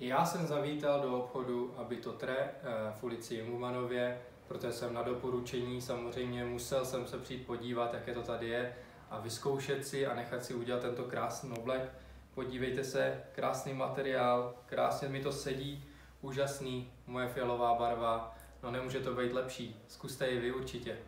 Já jsem zavítal do obchodu Abitotre eh, v ulici Jungumanově, protože jsem na doporučení samozřejmě musel jsem se přijít podívat, jaké to tady je a vyzkoušet si a nechat si udělat tento krásný oblek. Podívejte se, krásný materiál, krásně mi to sedí, úžasný, moje fialová barva, no nemůže to být lepší, zkuste ji vy určitě.